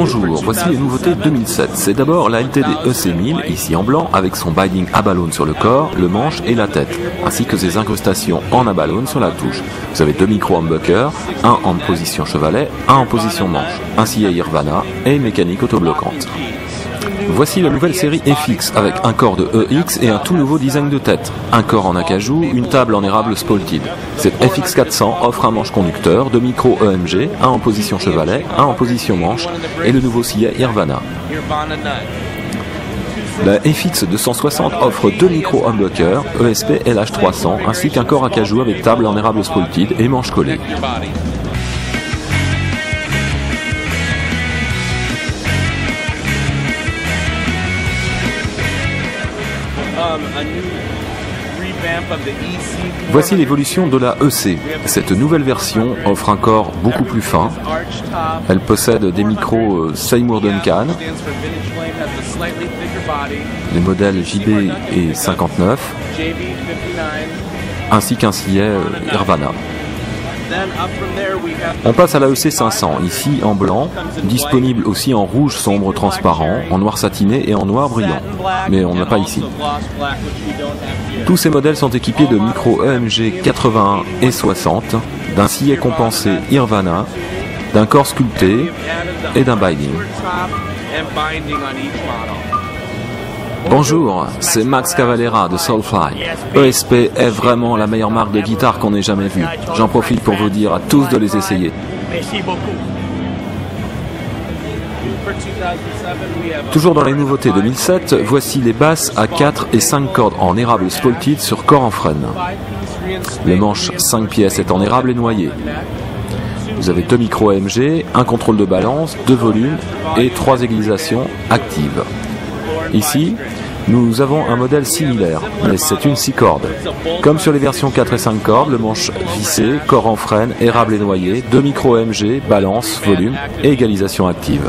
Bonjour, voici les nouveautés 2007. C'est d'abord la LTD EC1000, ici en blanc, avec son binding abalone sur le corps, le manche et la tête, ainsi que ses incrustations en abalone sur la touche. Vous avez deux micro-humbuckers, un en position chevalet, un en position manche, un sillet Irvana et une mécanique autobloquante. Voici la nouvelle série FX avec un corps de EX et un tout nouveau design de tête. Un corps en acajou, une table en érable spalted. Cette FX400 offre un manche conducteur, deux micros EMG, un en position chevalet, un en position manche et le nouveau sillet Irvana. La FX 260 offre deux micros humbuckers ESP LH300 ainsi qu'un corps acajou avec table en érable spalted et manche collée. Voici l'évolution de la EC. Cette nouvelle version offre un corps beaucoup plus fin. Elle possède des micros euh, Seymour Duncan, les modèles JB et 59, ainsi qu'un sillet Irvana. On passe à la EC 500, ici en blanc, disponible aussi en rouge sombre transparent, en noir satiné et en noir brillant. Mais on n'a pas ici. Tous ces modèles sont équipés de micros EMG 81 et 60, d'un sillet compensé Irvana, d'un corps sculpté et d'un binding. Bonjour, c'est Max Cavalera de Soulfly. ESP est vraiment la meilleure marque de guitare qu'on ait jamais vue. J'en profite pour vous dire à tous de les essayer. Toujours dans les nouveautés 2007, voici les basses à 4 et 5 cordes en érable spalted sur corps en frêne. Le manche 5 pièces est en érable et noyé. Vous avez deux micros AMG, un contrôle de balance, deux volumes et trois aiguisations actives. Ici, nous avons un modèle similaire, mais c'est une 6 cordes. Comme sur les versions 4 et 5 cordes, le manche vissé, corps en frêne, érable et noyé, deux micros AMG, balance, volume et égalisation active.